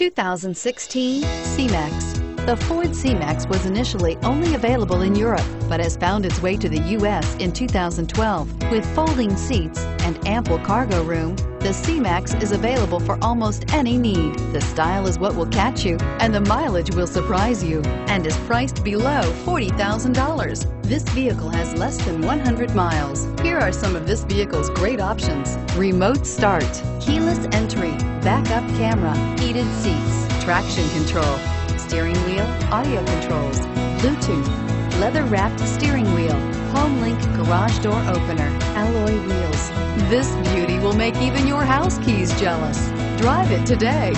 2016 C-Max. The Ford C-Max was initially only available in Europe, but has found its way to the U.S. in 2012. With folding seats and ample cargo room, the C-Max is available for almost any need. The style is what will catch you, and the mileage will surprise you, and is priced below $40,000. This vehicle has less than 100 miles. Here are some of this vehicle's great options. Remote start, keyless entry, backup camera, heated seats, traction control, steering wheel, audio controls, Bluetooth, leather-wrapped steering wheel, HomeLink garage door opener, alloy wheels. This beauty will make even your house keys jealous. Drive it today.